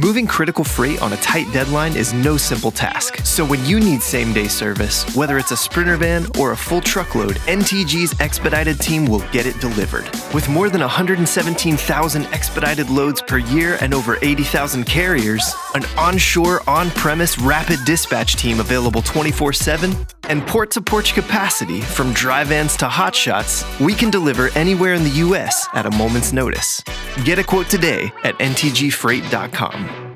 Moving critical freight on a tight deadline is no simple task. So when you need same day service, whether it's a Sprinter van or a full truckload, NTG's expedited team will get it delivered. With more than 117,000 expedited loads per year and over 80,000 carriers, an onshore, on premise rapid dispatch team available 24 7, and port to porch capacity from dry vans to hotshots, we can deliver anywhere in the U.S. at a moment's notice. Get a quote today at ntgfreight.com.